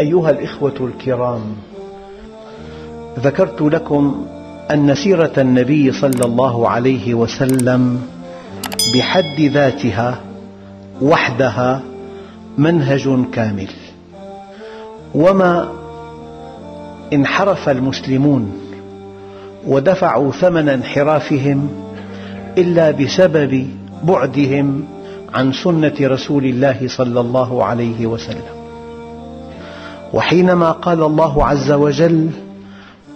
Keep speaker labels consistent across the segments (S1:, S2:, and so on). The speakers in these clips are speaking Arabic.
S1: أيها الإخوة الكرام ذكرت لكم أن سيرة النبي صلى الله عليه وسلم بحد ذاتها وحدها منهج كامل. وما انحرف المسلمون ودفعوا ثمن انحرافهم إلا بسبب بعدهم عن سنة رسول الله صلى الله عليه وسلم. وحينما قال الله عز وجل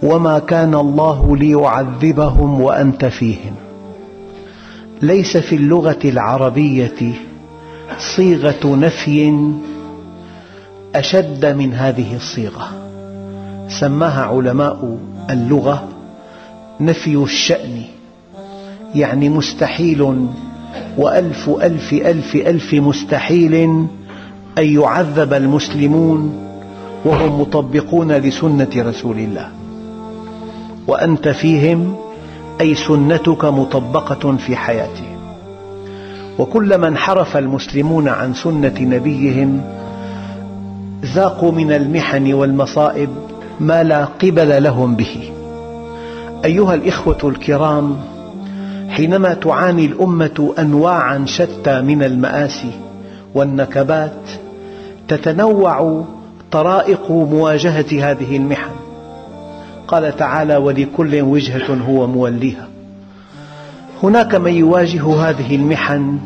S1: وما كان الله ليعذبهم وأنت فيهم. ليس في اللغة العربية صيغة نفي أشد من هذه الصيغة. سماها علماء اللغة نفي الشأن يعني مستحيل وألف ألف ألف ألف مستحيل أن يعذب المسلمون وهم مطبقون لسنة رسول الله. وأنت فيهم أي سنتك مطبقة في حياتهم. وكلما انحرف المسلمون عن سنة نبيهم ذاقوا من المحن والمصائب ما لا قبل لهم به. أيها الإخوة الكرام حينما تعاني الأمة أنواعا شتى من المآسي والنكبات تتنوع طرائق مواجهة هذه المحن. قال تعالى ولكل وجهة هو موليها. هناك من يواجه هذه المحن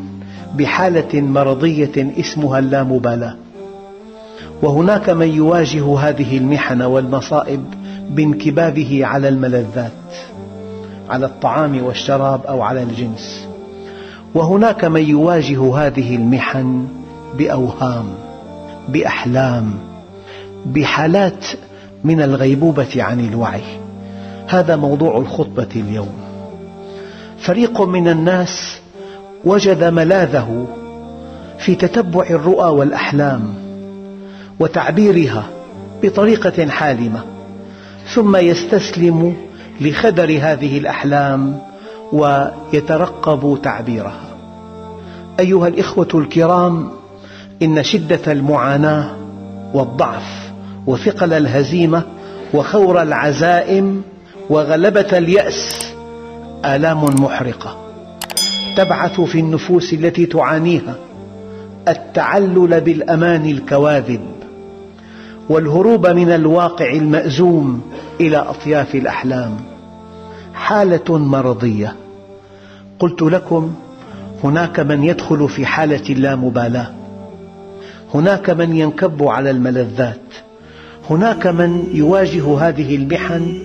S1: بحالة مرضية اسمها اللامبالاة. وهناك من يواجه هذه المحن والمصائب بانكبابه على الملذات على الطعام والشراب أو على الجنس. وهناك من يواجه هذه المحن بأوهام بأحلام بحالات من الغيبوبة عن الوعي. هذا موضوع الخطبة اليوم. فريق من الناس وجد ملاذه في تتبع الرؤى والأحلام وتعبيرها بطريقة حالمة ثم يستسلم لخدر هذه الأحلام ويترقب تعبيرها. أيها الإخوة الكرام إن شدة المعاناة والضعف وثقل الهزيمة وخور العزائم وغلبة اليأس آلام محرقة. تبعث في النفوس التي تعانيها التعلل بالأمان الكواذب والهروب من الواقع المأزوم إلى أطياف الأحلام. حالة مرضية. قلت لكم هناك من يدخل في حالة اللامبالاة هناك من ينكب على الملذات. هناك من يواجه هذه المحن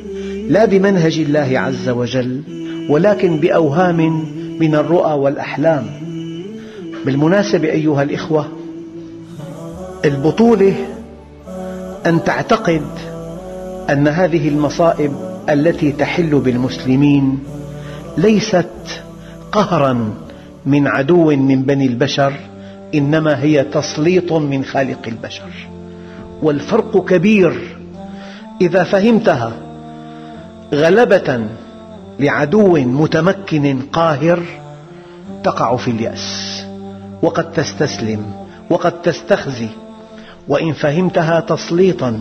S1: لا بمنهج الله عز وجل ولكن بأوهام من الرؤى والأحلام. بالمناسبة أيها الإخوة البطولة أن تعتقد أن هذه المصائب التي تحل بالمسلمين ليست قهرا من عدو من بني البشر إنما هي تسليط من خالق البشر. والفرق كبير. إذا فهمتها غلبة لعدو متمكن قاهر تقع في اليأس وقد تستسلم وقد تستخزي وإن فهمتها تسليطا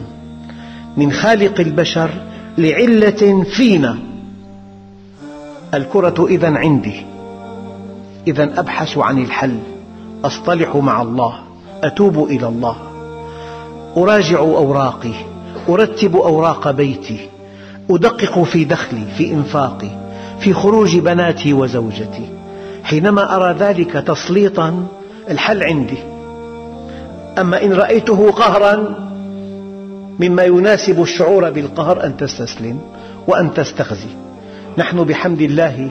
S1: من خالق البشر لعلة فينا. الكرة إذا عندي إذا أبحث عن الحل أصطلح مع الله أتوب إلى الله. أراجع أوراقي أرتب أوراق بيتي أدقق في دخلي في إنفاقي في خروج بناتي وزوجتي. حينما أرى ذلك تسليطا الحل عندي. أما إن رأيته قهرا مما يناسب الشعور بالقهر أن تستسلم وأن تستخزي. نحن بحمد الله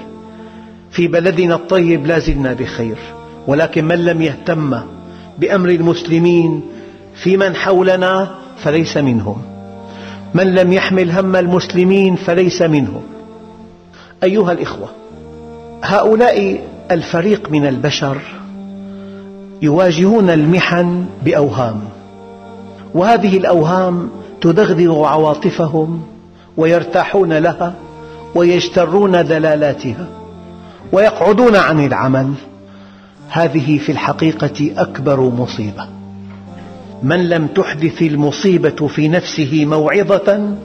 S1: في بلدنا الطيب لا زلنا بخير ولكن من لم يهتم بأمر المسلمين في من حولنا فليس منهم. من لم يحمل هم المسلمين فليس منهم. أيها الإخوة هؤلاء الفريق من البشر يواجهون المحن بأوهام وهذه الأوهام تدغدغ عواطفهم ويرتاحون لها ويجترون دلالاتها ويقعدون عن العمل. هذه في الحقيقة أكبر مصيبة. من لم تحدث المصيبة في نفسه موعظة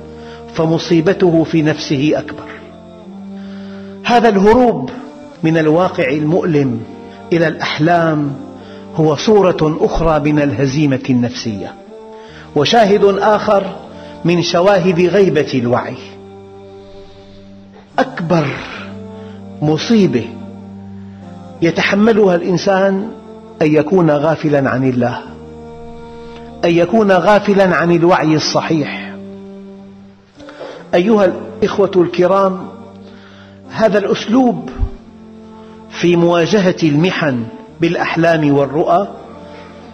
S1: فمصيبته في نفسه أكبر. هذا الهروب من الواقع المؤلم إلى الأحلام هو صورة أخرى من الهزيمة النفسية وشاهد آخر من شواهد غيبة الوعي. أكبر مصيبة يتحملها الإنسان أن يكون غافلا عن الله. أن يكون غافلا عن الوعي الصحيح. أيها الإخوة الكرام هذا الأسلوب في مواجهة المحن بالأحلام والرؤى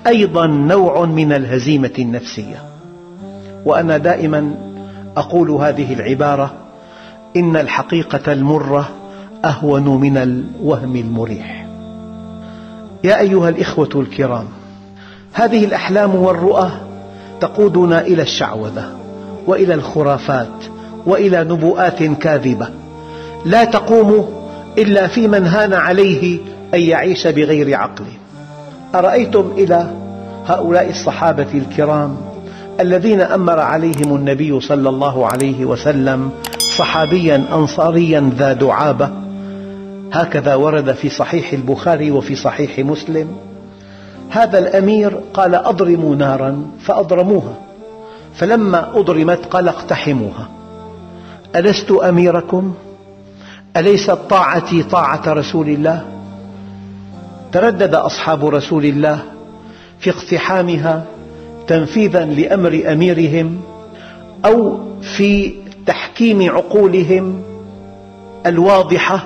S1: أيضا نوع من الهزيمة النفسية. وأنا دائما أقول هذه العبارة إن الحقيقة المرة أهون من الوهم المريح. يا أيها الإخوة الكرام هذه الأحلام والرؤى تقودنا إلى الشعوذة وإلى الخرافات وإلى نبوءات كاذبة. لا تقوم إلا في من هان عليه أن يعيش بغير عقل. أرأيتم إلى هؤلاء الصحابة الكرام الذين أمر عليهم النبي صلى الله عليه وسلم صحابيا أنصاريا ذا دعابة. هكذا ورد في صحيح البخاري وفي صحيح مسلم. هذا الأمير قال أضرموا نارا فأضرموها فلما أضرمت قال اقتحموها ألست أميركم؟ أليست طاعتي طاعة رسول الله؟ تردد أصحاب رسول الله في اقتحامها تنفيذا لأمر أميرهم أو في تحكيم عقولهم الواضحة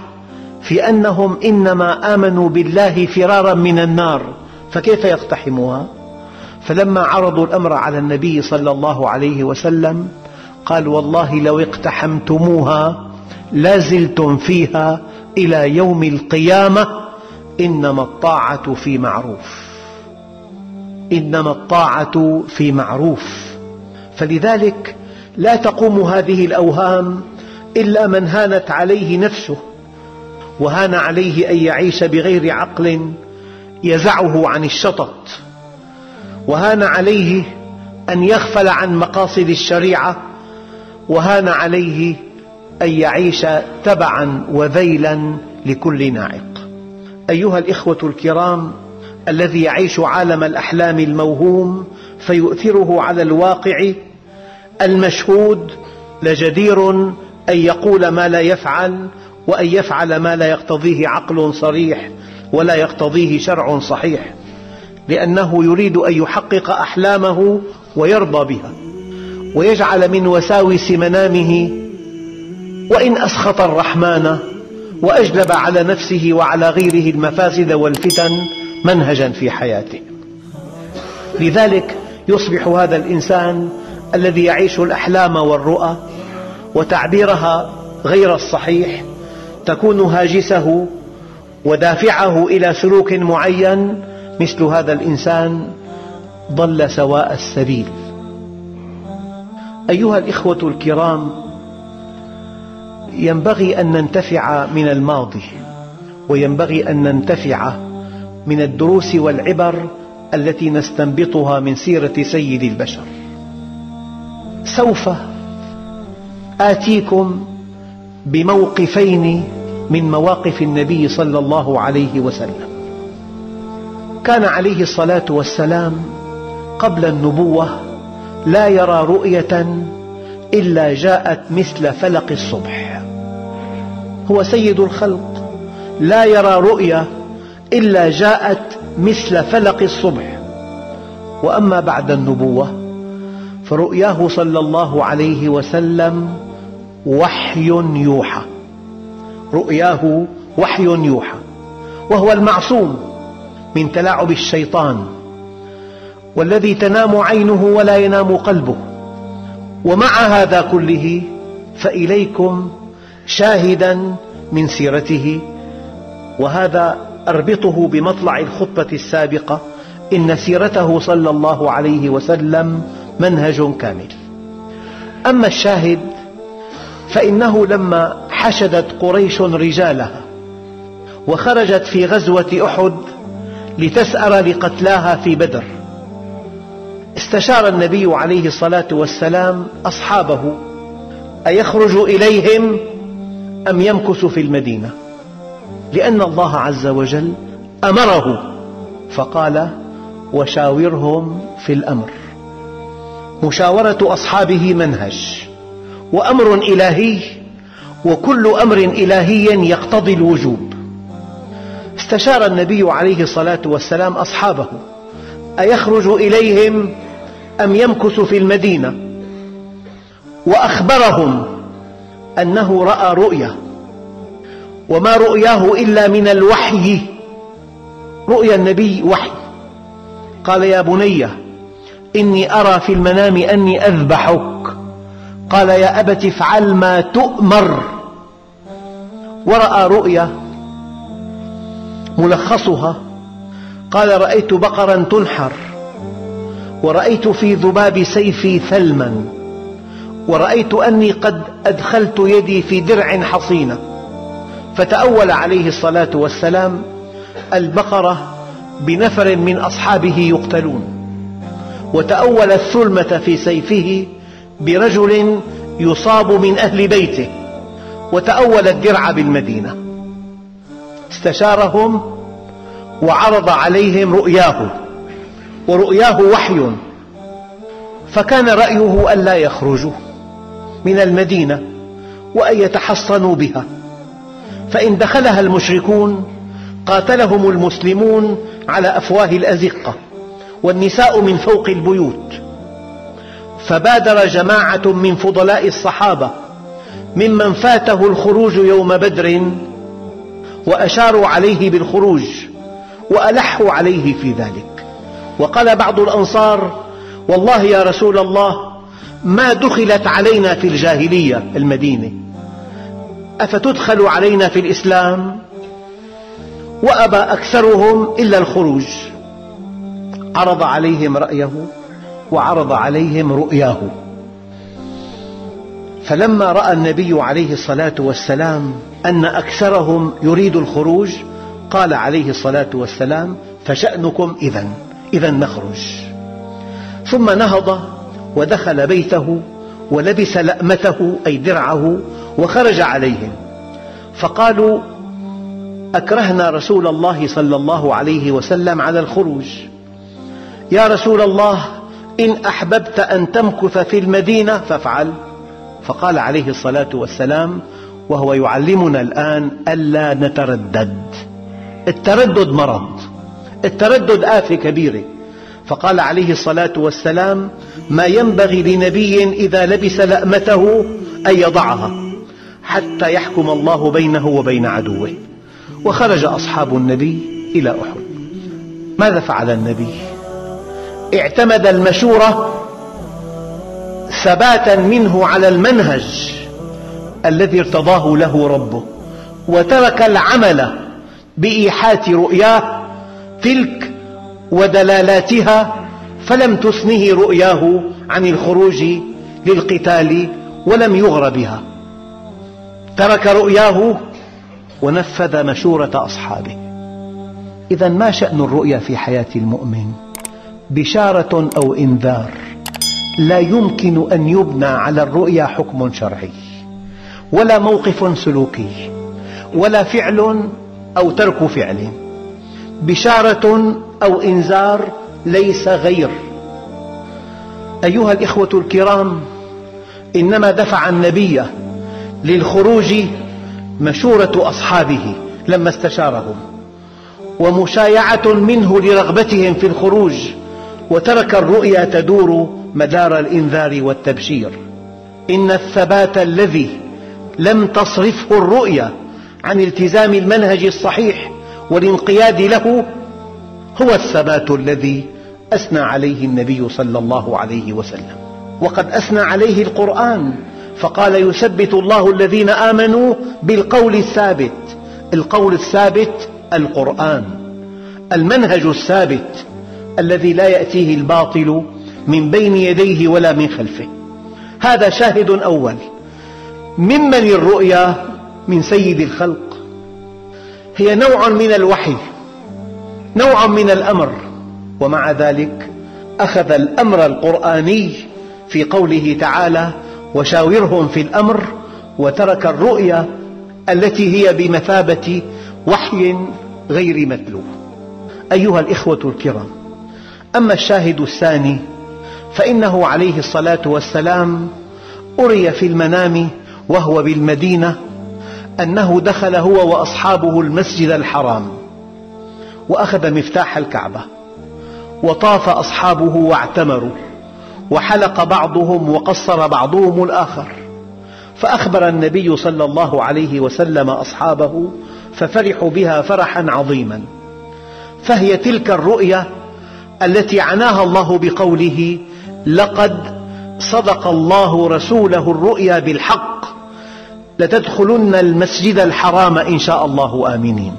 S1: في أنهم إنما آمنوا بالله فرارا من النار فكيف يقتحموها؟ فلما عرضوا الأمر على النبي صلى الله عليه وسلم قال والله لو اقتحمتموها لازلتم فيها إلى يوم القيامة إنما الطاعة في معروف إنما الطاعة في معروف فلذلك لا تقوم هذه الأوهام إلا من هانت عليه نفسه وهان عليه أن يعيش بغير عقل يزعه عن الشطط وهان عليه أن يغفل عن مقاصد الشريعة وهان عليه أن يعيش تبعا وذيلا لكل ناعق. أيها الإخوة الكرام الذي يعيش عالم الأحلام الموهوم فيؤثره على الواقع المشهود لجدير أن يقول ما لا يفعل وأن يفعل ما لا يقتضيه عقل صريح ولا يقتضيه شرع صحيح لأنه يريد أن يحقق أحلامه ويرضى بها ويجعل من وساوس منامه وإن أسخط الرحمن وأجلب على نفسه وعلى غيره المفاسد والفتن منهجا في حياته. لذلك يصبح هذا الإنسان الذي يعيش الأحلام والرؤى وتعبيرها غير الصحيح تكون هاجسه ودافعه إلى سلوك معين مثل هذا الإنسان ضل سواء السبيل. أيها الإخوة الكرام ينبغي أن ننتفع من الماضي وينبغي أن ننتفع من الدروس والعبر التي نستنبطها من سيرة سيد البشر. سوف آتيكم بموقفين من مواقف النبي صلى الله عليه وسلم. كان عليه الصلاة والسلام قبل النبوة لا يرى رؤية إلا جاءت مثل فلق الصبح. هو سيد الخلق لا يرى رؤية إلا جاءت مثل فلق الصبح. وأما بعد النبوة فرؤياه صلى الله عليه وسلم وحي يوحى. رؤياه وحي يوحى وهو المعصوم من تلاعب الشيطان والذي تنام عينه ولا ينام قلبه. ومع هذا كله فإليكم شاهدا من سيرته. وهذا أربطه بمطلع الخطبة السابقة إن سيرته صلى الله عليه وسلم منهج كامل. أما الشاهد فإنه لما حشدت قريش رجالها وخرجت في غزوة أحد لتسأر لقتلاها في بدر. استشار النبي عليه الصلاة والسلام أصحابه أيخرج إليهم أم يمكث في المدينة؟ لأن الله عز وجل أمره فقال وشاورهم في الأمر. مشاورة أصحابه منهج وأمر إلهي وكل أمر إلهي يقتضي الوجوب. استشار النبي عليه الصلاة والسلام أصحابه أيخرج إليهم أم يمكث في المدينة؟ وأخبرهم أنه رأى رؤيا وما رؤياه إلا من الوحي رؤيا النبي وحي. قال يا بني إني أرى في المنام أني أذبحك. قال يا أبت افعل ما تؤمر. ورأى رؤيا ملخصها. قال رأيت بقرا تنحر ورأيت في ذباب سيفي ثلما ورأيت أني قد أدخلت يدي في درع حصينة. فتأول عليه الصلاة والسلام البقرة بنفر من أصحابه يقتلون. وتأول الثلمة في سيفه برجل يصاب من أهل بيته. وتأول الدرع بالمدينة. استشارهم وعرض عليهم رؤياه ورؤياه وحي. فكان رأيه ألا يخرجوا من المدينة وأن يتحصنوا بها. فإن دخلها المشركون قاتلهم المسلمون على أفواه الأزقة والنساء من فوق البيوت. فبادر جماعة من فضلاء الصحابة ممن فاته الخروج يوم بدر وأشاروا عليه بالخروج وألحوا عليه في ذلك. وقال بعض الأنصار والله يا رسول الله ما دخلت علينا في الجاهلية المدينة. أفتدخل علينا في الإسلام؟ وأبى أكثرهم إلا الخروج. عرض عليهم رأيه وعرض عليهم رؤياه. فلما رأى النبي عليه الصلاة والسلام أن أكثرهم يريد الخروج قال عليه الصلاة والسلام فشأنكم إذا إذا نخرج. ثم نهض ودخل بيته ولبس لأمته أي درعه وخرج عليهم. فقالوا أكرهنا رسول الله صلى الله عليه وسلم على الخروج. يا رسول الله إن أحببت أن تمكث في المدينة فافعل. فقال عليه الصلاة والسلام وهو يعلمنا الآن ألا نتردد. التردد مرض. التردد آفة كبيرة. فقال عليه الصلاة والسلام ما ينبغي لنبي إذا لبس لأمته أن يضعها حتى يحكم الله بينه وبين عدوه. وخرج أصحاب النبي إلى أحد. ماذا فعل النبي؟ اعتمد المشورة ثباتا منه على المنهج الذي ارتضاه له ربه وترك العمل بإيحاة رؤياه تلك ودلالاتها فلم تثنه رؤياه عن الخروج للقتال ولم يغر بها. ترك رؤياه ونفذ مشورة أصحابه. إذا ما شأن الرؤيا في حياة المؤمن؟ بشارة أو إنذار؟ لا يمكن أن يبنى على الرؤيا حكم شرعي ولا موقف سلوكي ولا فعل أو ترك فعل. بشارة أو إنذار ليس غير. أيها الإخوة الكرام إنما دفع النبي للخروج مشورة أصحابه لما استشارهم ومشايعة منه لرغبتهم في الخروج وترك الرؤيا تدور مدار الإنذار والتبشير. إن الثبات الذي لم تصرفه الرؤيا عن التزام المنهج الصحيح والانقياد له هو الثبات الذي أثنى عليه النبي صلى الله عليه وسلم. وقد أثنى عليه القرآن فقال يثبت الله الذين آمنوا بالقول الثابت. القول الثابت القرآن. المنهج الثابت الذي لا يأتيه الباطل من بين يديه ولا من خلفه. هذا شاهد أول. ممن الرؤيا من سيد الخلق. هي نوع من الوحي نوع من الأمر. ومع ذلك أخذ الأمر القرآني في قوله تعالى وشاورهم في الأمر وترك الرؤيا التي هي بمثابة وحي غير متلو أيها الإخوة الكرام أما الشاهد الثاني فإنه عليه الصلاة والسلام أري في المنام وهو بالمدينة أنه دخل هو وأصحابه المسجد الحرام وأخذ مفتاح الكعبة وطاف أصحابه واعتمروا وحلق بعضهم وقصر بعضهم الآخر فأخبر النبي صلى الله عليه وسلم أصحابه ففرحوا بها فرحا عظيما فهي تلك الرؤيا التي عناها الله بقوله لقد صدق الله رسوله الرؤيا بالحق لتدخلن المسجد الحرام إن شاء الله آمنين.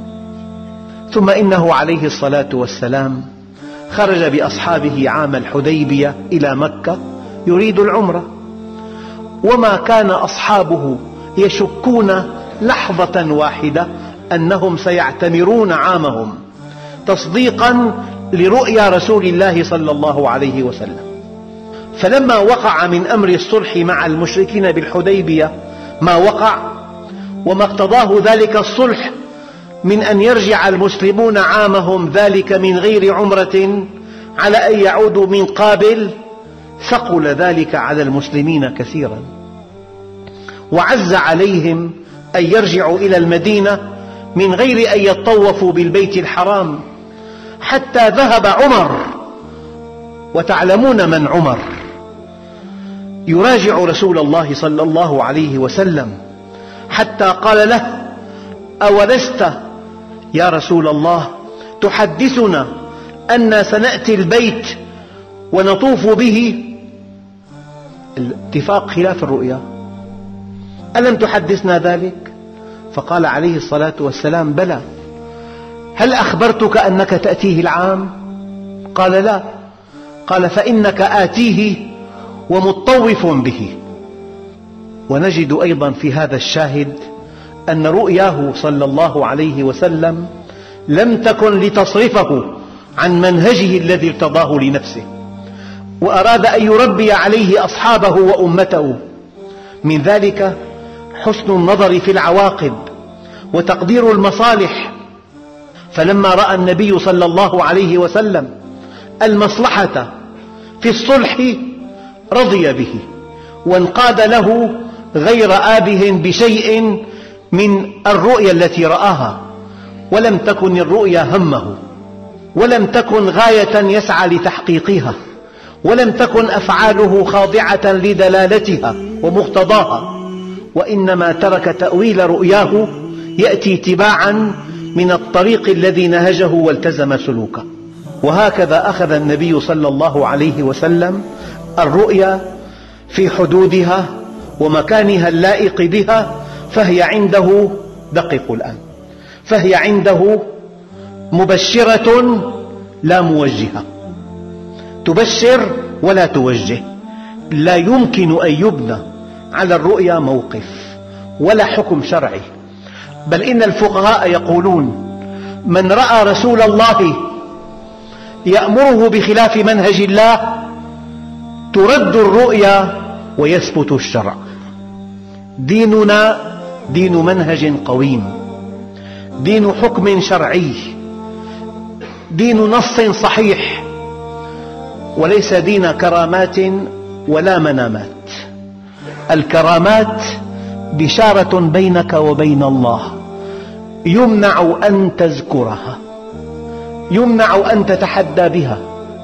S1: ثم إنه عليه الصلاة والسلام خرج بأصحابه عام الحديبية إلى مكة يريد العمرة. وما كان أصحابه يشكون لحظة واحدة أنهم سيعتمرون عامهم تصديقا لرؤيا رسول الله صلى الله عليه وسلم. فلما وقع من أمر الصلح مع المشركين بالحديبية ما وقع؟ وما اقتضاه ذلك الصلح من أن يرجع المسلمون عامهم ذلك من غير عمرة على أن يعودوا من قابل ثقل ذلك على المسلمين كثيرا. وعز عليهم أن يرجعوا إلى المدينة من غير أن يطوفوا بالبيت الحرام حتى ذهب عمر. وتعلمون من عمر. يراجع رسول الله صلى الله عليه وسلم حتى قال له أولست يا رسول الله تحدثنا أن سنأتي البيت ونطوف به الاتفاق خلاف الرؤيا ألم تحدثنا ذلك؟ فقال عليه الصلاة والسلام بلى هل أخبرتك أنك تأتيه العام؟ قال لا قال فإنك آتيه ومطوف به. ونجد أيضا في هذا الشاهد أن رؤياه صلى الله عليه وسلم لم تكن لتصرفه عن منهجه الذي ارتضاه لنفسه وأراد أن يربي عليه أصحابه وأمته. من ذلك حسن النظر في العواقب وتقدير المصالح. فلما رأى النبي صلى الله عليه وسلم المصلحة في الصلح رضي به وانقاد له غير آبه بشيء من الرؤيا التي رآها ولم تكن الرؤيا همه ولم تكن غاية يسعى لتحقيقها ولم تكن أفعاله خاضعة لدلالتها ومقتضاها وإنما ترك تأويل رؤياه يأتي تباعا من الطريق الذي نهجه والتزم سلوكه. وهكذا أخذ النبي صلى الله عليه وسلم الرؤيا في حدودها ومكانها اللائق بها فهي عنده دققوا الآن فهي عنده مبشرة لا موجهة. تبشر ولا توجه. لا يمكن أن يبنى على الرؤيا موقف ولا حكم شرعي. بل إن الفقهاء يقولون من رأى رسول الله يأمره بخلاف منهج الله ترد الرؤيا ويثبت الشرع. ديننا دين منهج قويم. دين حكم شرعي. دين نص صحيح. وليس دين كرامات ولا منامات. الكرامات بشارة بينك وبين الله. يمنع أن تذكرها. يمنع أن تتحدى بها.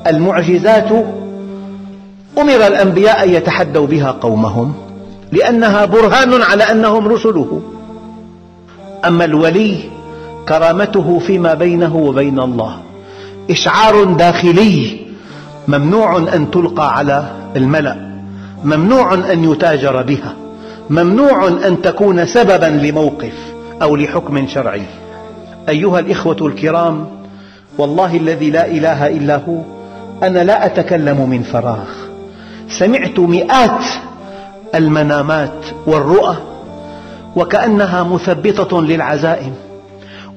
S1: المعجزات أمر الأنبياء أن يتحدوا بها قومهم لأنها برهان على أنهم رسله. أما الولي كرامته فيما بينه وبين الله إشعار داخلي ممنوع أن تلقى على الملأ ممنوع أن يتاجر بها ممنوع أن تكون سببا لموقف أو لحكم شرعي. أيها الإخوة الكرام والله الذي لا إله إلا هو أنا لا أتكلم من فراغ. سمعت مئات المنامات والرؤى وكأنها مثبطة للعزائم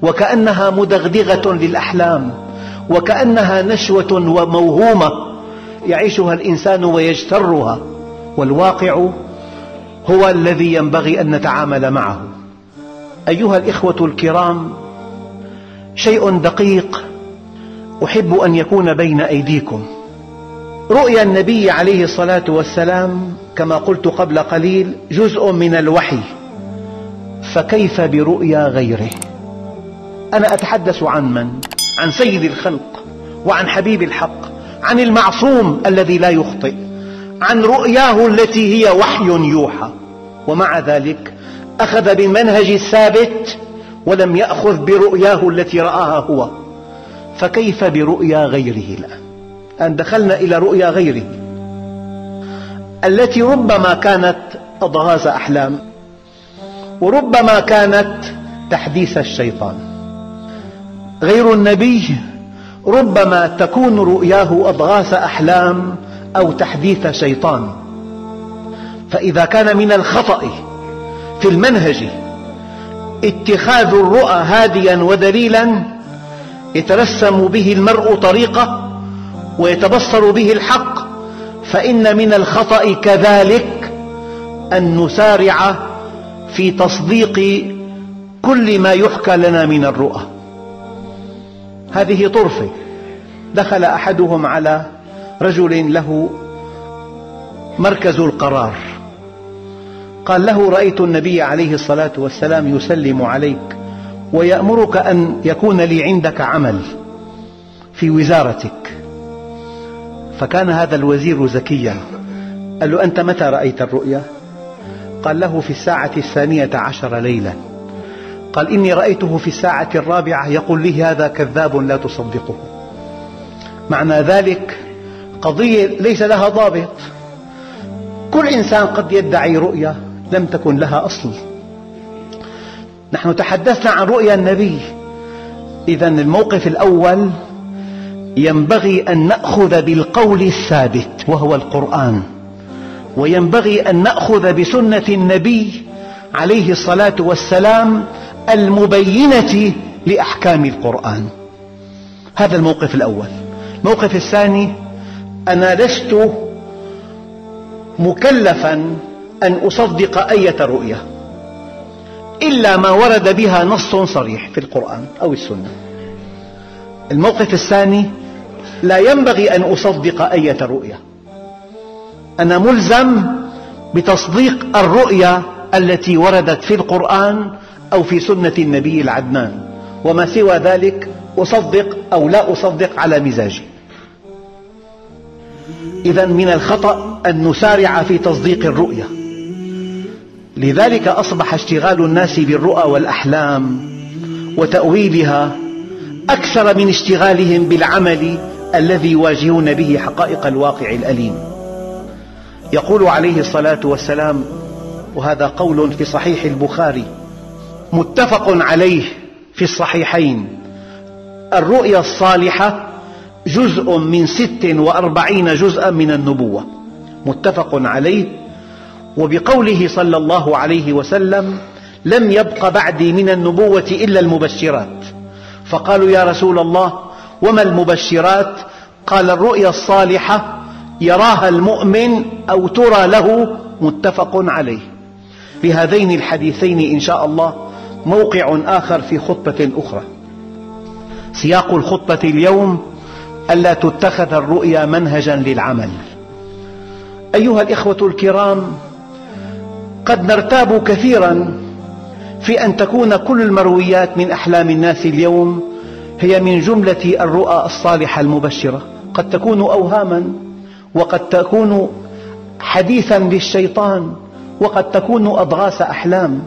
S1: وكأنها مدغدغة للأحلام وكأنها نشوة وموهومة يعيشها الإنسان ويجترها والواقع هو الذي ينبغي أن نتعامل معه. أيها الإخوة الكرام شيء دقيق أحب أن يكون بين أيديكم. رؤيا النبي عليه الصلاة والسلام كما قلت قبل قليل جزء من الوحي. فكيف برؤيا غيره؟ أنا أتحدث عن من؟ عن سيد الخلق وعن حبيب الحق عن المعصوم الذي لا يخطئ عن رؤياه التي هي وحي يوحى. ومع ذلك أخذ بالمنهج الثابت ولم يأخذ برؤياه التي رآها هو. فكيف برؤيا غيره الآن؟ أن دخلنا إلى رؤيا غيره التي ربما كانت أضغاث أحلام وربما كانت تحديث الشيطان. غير النبي ربما تكون رؤياه أضغاث أحلام أو تحديث شيطان. فإذا كان من الخطأ في المنهج اتخاذ الرؤى هاديا ودليلا يترسم به المرء طريقة ويتبصر به الحق فإن من الخطأ كذلك أن نسارع في تصديق كل ما يحكى لنا من الرؤى. هذه طرفة دخل أحدهم على رجل له مركز القرار. قال له رأيت النبي عليه الصلاة والسلام يسلم عليك ويأمرك أن يكون لي عندك عمل في وزارتك. فكان هذا الوزير ذكيا قال له أنت متى رأيت الرؤيا؟ قال له في الساعة الثانية عشر ليلا. قال إني رأيته في الساعة الرابعة يقول لي هذا كذاب لا تصدقه. معنى ذلك قضية ليس لها ضابط. كل إنسان قد يدعي رؤيا لم تكن لها أصل. نحن تحدثنا عن رؤيا النبي. إذا الموقف الأول ينبغي أن نأخذ بالقول الثابت وهو القرآن. وينبغي أن نأخذ بسنة النبي عليه الصلاة والسلام المبينة لأحكام القرآن. هذا الموقف الأول. الموقف الثاني أنا لست مكلفا أن أصدق أية رؤية إلا ما ورد بها نص صريح في القرآن أو السنة. الموقف الثاني لا ينبغي أن أصدق أية رؤية أنا ملزم بتصديق الرؤيا التي وردت في القرآن أو في سنة النبي العدنان. وما سوى ذلك أصدق أو لا أصدق على مزاجي. إذا من الخطأ أن نسارع في تصديق الرؤيا. لذلك أصبح اشتغال الناس بالرؤى والأحلام وتأويلها أكثر من اشتغالهم بالعمل الذي يواجهون به حقائق الواقع الأليم. يقول عليه الصلاة والسلام وهذا قول في صحيح البخاري متفق عليه في الصحيحين الرؤيا الصالحة جزء من ست وأربعين جزءا من النبوة. متفق عليه. وبقوله صلى الله عليه وسلم لم يبق بعدي من النبوة إلا المبشرات. فقالوا يا رسول الله وما المبشرات؟ قال الرؤيا الصالحة يراها المؤمن أو ترى له متفق عليه. لهذين الحديثين إن شاء الله موقع آخر في خطبة أخرى. سياق الخطبة اليوم ألا تتخذ الرؤيا منهجا للعمل. أيها الإخوة الكرام قد نرتاب كثيرا في أن تكون كل المرويات من أحلام الناس اليوم هي من جملة الرؤى الصالحة المبشرة. قد تكون أوهاما وقد تكون حديثا للشيطان وقد تكون أضغاث أحلام.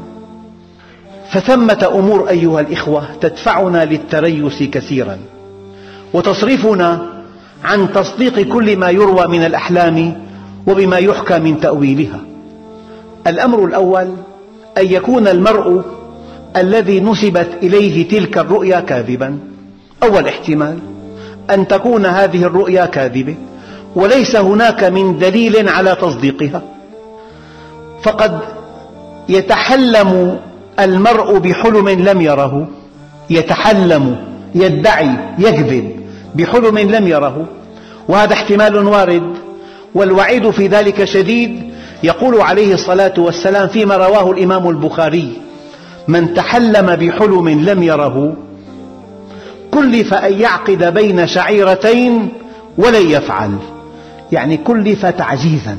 S1: فثمة أمور أيها الإخوة تدفعنا للتريث كثيرا وتصرفنا عن تصديق كل ما يروى من الأحلام وبما يحكى من تأويلها. الأمر الأول أن يكون المرء الذي نسبت إليه تلك الرؤيا كاذبا. أول احتمال أن تكون هذه الرؤيا كاذبة وليس هناك من دليل على تصديقها. فقد يتحلم المرء بحلم لم يره يتحلم يدعي يكذب بحلم لم يره. وهذا احتمال وارد والوعيد في ذلك شديد يقول عليه الصلاة والسلام فيما رواه الإمام البخاري من تحلم بحلم لم يره كلف أن يعقد بين شعيرتين ولن يفعل. يعني كلف تعزيزا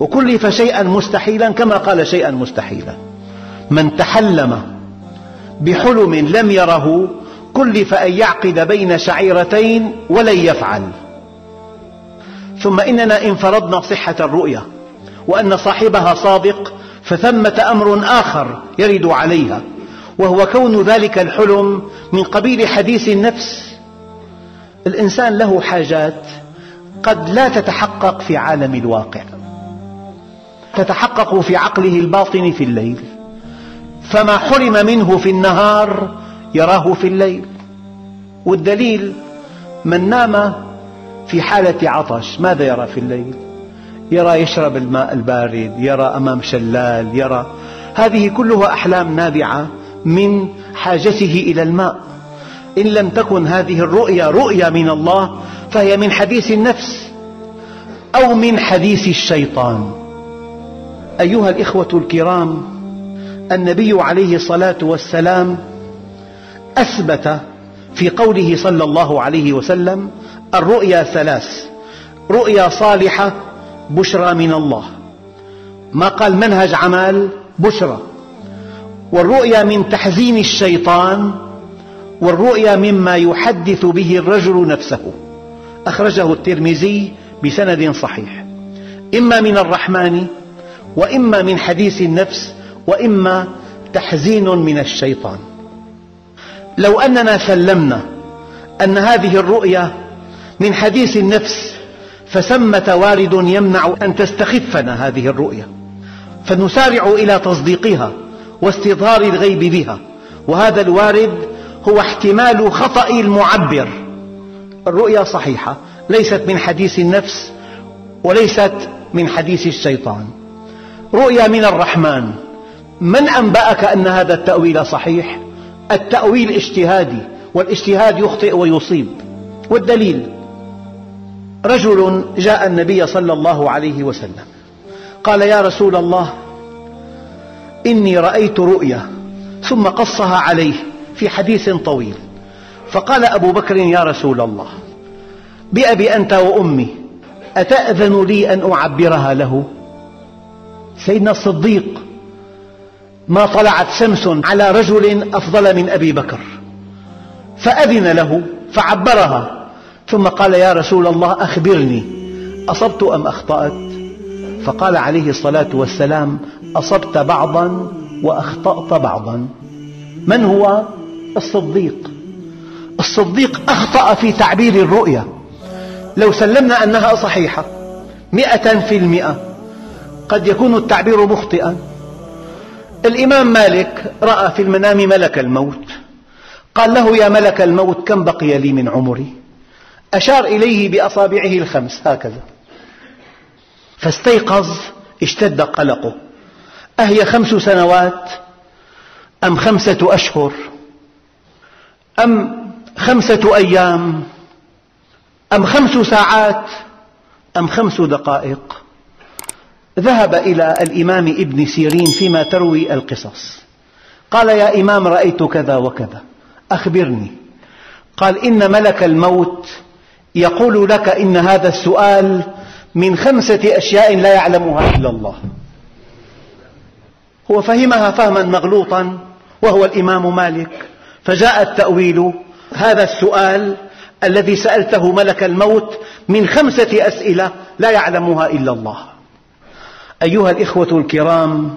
S1: وكلف شيئا مستحيلا كما قال شيئا مستحيلا. من تحلم بحلم لم يره كلف أن يعقد بين شعيرتين ولن يفعل. ثم إننا إن فرضنا صحة الرؤيا وأن صاحبها صادق فثمة أمر آخر يرد عليها وهو كون ذلك الحلم من قبيل حديث النفس. الإنسان له حاجات قد لا تتحقق في عالم الواقع. تتحقق في عقله الباطن في الليل. فما حرم منه في النهار يراه في الليل. والدليل من نام في حالة عطش ماذا يرى في الليل؟ يرى يشرب الماء البارد يرى أمام شلال يرى. هذه كلها أحلام نابعة من حاجته إلى الماء. إن لم تكن هذه الرؤيا رؤيا من الله فهي من حديث النفس أو من حديث الشيطان. أيها الإخوة الكرام النبي عليه الصلاة والسلام أثبت في قوله صلى الله عليه وسلم الرؤيا ثلاث رؤيا صالحة بشرى من الله. ما قال منهج عمل بشرى. والرؤيا من تحزين الشيطان والرؤيا مما يحدث به الرجل نفسه. أخرجه الترمذي بسند صحيح. إما من الرحمن وإما من حديث النفس وإما تحزين من الشيطان. لو أننا سلمنا أن هذه الرؤيا من حديث النفس فثمة وارد يمنع أن تستخفنا هذه الرؤيا. فنسارع إلى تصديقها. واستظهار الغيب بها. وهذا الوارد هو احتمال خطأ المعبر. الرؤيا صحيحة ليست من حديث النفس وليست من حديث الشيطان. رؤيا من الرحمن من أنبأك أن هذا التأويل صحيح؟ التأويل اجتهادي والاجتهاد يخطئ ويصيب. والدليل؟ رجل جاء النبي صلى الله عليه وسلم قال يا رسول الله إني رأيت رؤيا ثم قصها عليه في حديث طويل. فقال أبو بكر يا رسول الله بأبي أنت وأمي أتأذن لي أن أعبرها له؟ سيدنا الصديق ما طلعت شمس على رجل أفضل من أبي بكر فأذن له فعبرها. ثم قال يا رسول الله أخبرني أصبت أم أخطأت؟ فقال عليه الصلاة والسلام أصبت بعضا وأخطأت بعضا. من هو؟ الصديق. الصديق أخطأ في تعبير الرؤيا لو سلمنا أنها صحيحة مئة في المئة. قد يكون التعبير مخطئا. الإمام مالك رأى في المنام ملك الموت. قال له يا ملك الموت كم بقي لي من عمري؟ أشار إليه بأصابعه الخمس هكذا. فاستيقظ اشتد قلقه. أهي خمس سنوات أم خمسة أشهر أم خمسة أيام أم خمس ساعات أم خمس دقائق ذهب إلى الإمام ابن سيرين فيما تروي القصص قال يا إمام رأيت كذا وكذا أخبرني قال إن ملك الموت يقول لك إن هذا السؤال من خمسة أشياء لا يعلمها إلا الله هو فهمها فهما مغلوطا وهو الإمام مالك. فجاء التأويل هذا السؤال الذي سألته ملك الموت من خمسة أسئلة لا يعلمها إلا الله. أيها الإخوة الكرام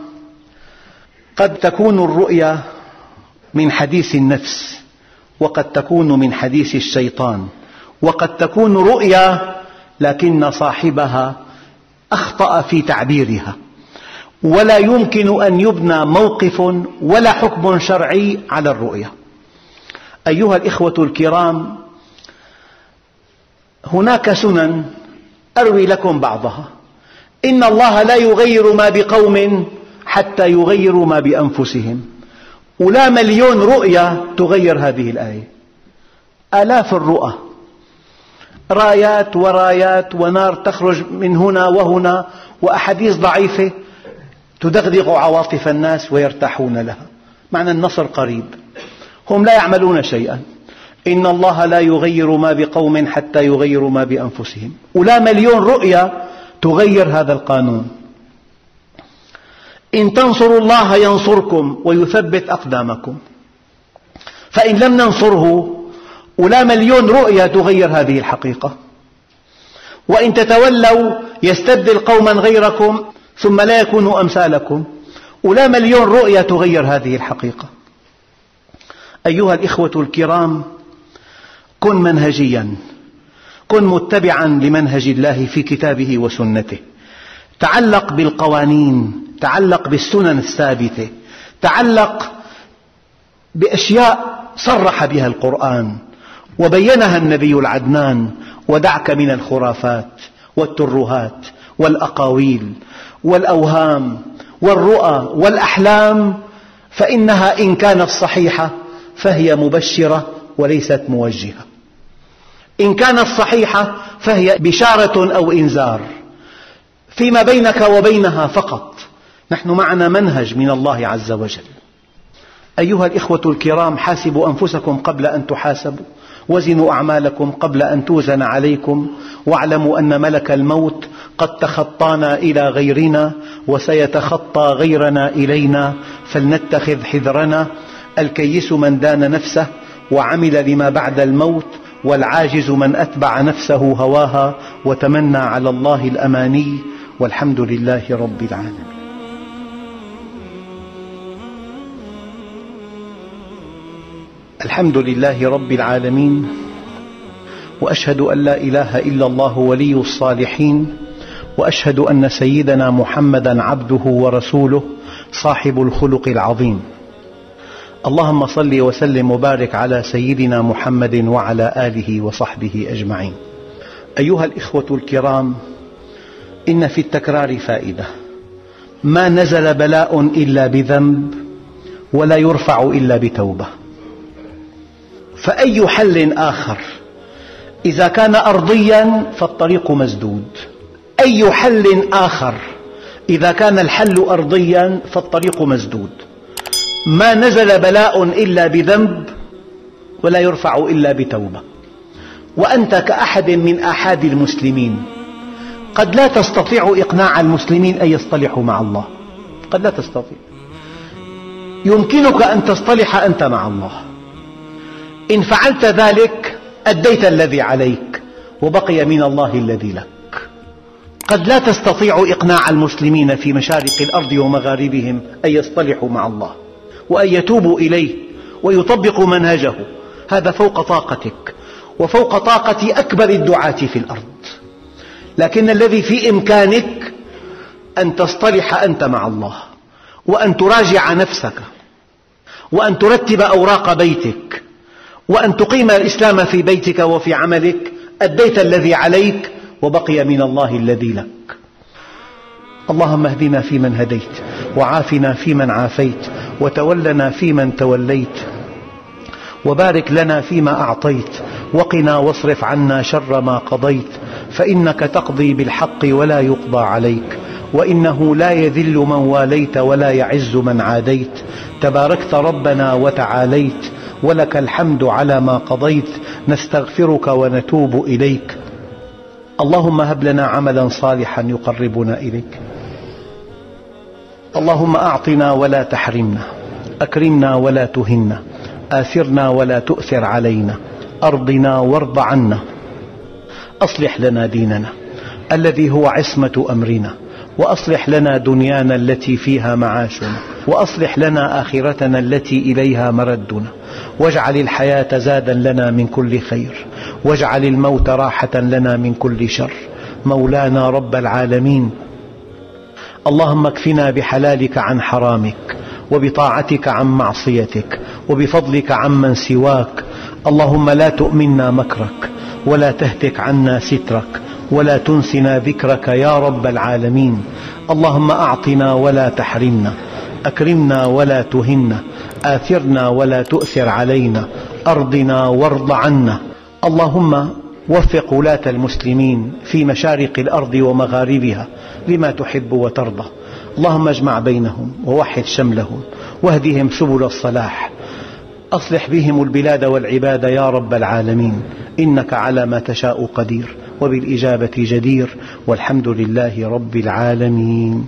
S1: قد تكون الرؤيا من حديث النفس وقد تكون من حديث الشيطان وقد تكون رؤيا لكن صاحبها أخطأ في تعبيرها. ولا يمكن أن يبنى موقف ولا حكم شرعي على الرؤيا أيها الإخوة الكرام هناك سنن أروي لكم بعضها. إن الله لا يغير ما بقوم حتى يغيروا ما بأنفسهم. ولا مليون رؤيا تغير هذه الآية. آلاف الرؤى. رايات ورايات ونار تخرج من هنا وهنا وأحاديث ضعيفة تدغدغ عواطف الناس ويرتاحون لها. معنى النصر قريب. هم لا يعملون شيئا. إن الله لا يغير ما بقوم حتى يغيروا ما بأنفسهم. ولا مليون رؤية تغير هذا القانون. إن تنصروا الله ينصركم ويثبت أقدامكم. فإن لم ننصره ولا مليون رؤية تغير هذه الحقيقة. وإن تتولوا يستبدل قوما غيركم ثم لا يكونوا أمثالكم ولا مليون رؤية تغير هذه الحقيقة. أيها الإخوة الكرام كن منهجيا كن متبعا لمنهج الله في كتابه وسنته. تعلق بالقوانين تعلق بالسنن الثابتة تعلق بأشياء صرح بها القرآن وبينها النبي العدنان ودعك من الخرافات والترهات والأقاويل. والأوهام والرؤى والأحلام فإنها إن كانت صحيحة فهي مبشرة وليست موجهة. إن كانت صحيحة فهي بشارة أو إنذار. فيما بينك وبينها فقط. نحن معنا منهج من الله عز وجل. أيها الإخوة الكرام حاسبوا أنفسكم قبل أن تحاسبوا. وزنوا أعمالكم قبل أن توزن عليكم. واعلموا أن ملك الموت قد تخطانا إلى غيرنا وسيتخطى غيرنا إلينا. فلنتخذ حذرنا. الكيس من دان نفسه وعمل لما بعد الموت والعاجز من أتبع نفسه هواها. وتمنى على الله الأماني. والحمد لله رب العالمين. الحمد لله رب العالمين وأشهد أن لا إله إلا الله ولي الصالحين وأشهد أن سيدنا محمدا عبده ورسوله صاحب الخلق العظيم. اللهم صل وسلم وبارك على سيدنا محمد وعلى آله وصحبه أجمعين. أيها الإخوة الكرام إن في التكرار فائدة. ما نزل بلاء إلا بذنب ولا يرفع إلا بتوبة. فأي حل آخر؟ إذا كان أرضيا فالطريق مسدود. أي حل آخر؟ إذا كان الحل أرضيا فالطريق مسدود. ما نزل بلاء إلا بذنب ولا يرفع إلا بتوبة. وأنت كأحد من آحاد المسلمين. قد لا تستطيع إقناع المسلمين أن يصطلحوا مع الله. قد لا تستطيع. يمكنك أن تصطلح أنت مع الله. إن فعلت ذلك أديت الذي عليك وبقي من الله الذي لك. قد لا تستطيع إقناع المسلمين في مشارق الأرض ومغاربهم أن يصطلحوا مع الله وأن يتوبوا إليه ويطبقوا منهجه. هذا فوق طاقتك وفوق طاقة أكبر الدعاة في الأرض. لكن الذي في إمكانك أن تصطلح أنت مع الله وأن تراجع نفسك وأن ترتب أوراق بيتك وأن تقيم الإسلام في بيتك وفي عملك أديت الذي عليك وبقي من الله الذي لك. اللهم اهدنا فيمن هديت وعافنا فيمن عافيت وتولنا فيمن توليت وبارك لنا فيما أعطيت وقنا واصرف عنا شر ما قضيت فإنك تقضي بالحق ولا يقضى عليك وإنه لا يذل من واليت ولا يعز من عاديت. تباركت ربنا وتعاليت ولك الحمد على ما قضيت نستغفرك ونتوب إليك. اللهم هب لنا عملا صالحا يقربنا إليك. اللهم أعطنا ولا تحرمنا أكرمنا ولا تهنا آثرنا ولا تؤثر علينا أرضنا وارض عنا. أصلح لنا ديننا الذي هو عصمة أمرنا وأصلح لنا دنيانا التي فيها معاشنا. وأصلح لنا آخرتنا التي إليها مردنا. واجعل الحياة زادا لنا من كل خير. واجعل الموت راحة لنا من كل شر. مولانا رب العالمين. اللهم اكفنا بحلالك عن حرامك وبطاعتك عن معصيتك وبفضلك عمن سواك. اللهم لا تؤمنا مكرك ولا تهتك عنا سترك ولا تنسنا ذكرك يا رب العالمين. اللهم أعطنا ولا تحرمنا. أكرمنا ولا تهنا آثرنا ولا تؤثر علينا أرضنا وارض عنا. اللهم وفق ولاة المسلمين في مشارق الأرض ومغاربها لما تحب وترضى. اللهم اجمع بينهم ووحد شملهم واهدهم سبل الصلاح. أصلح بهم البلاد والعباد يا رب العالمين. إنك على ما تشاء قدير وبالإجابة جدير. والحمد لله رب العالمين.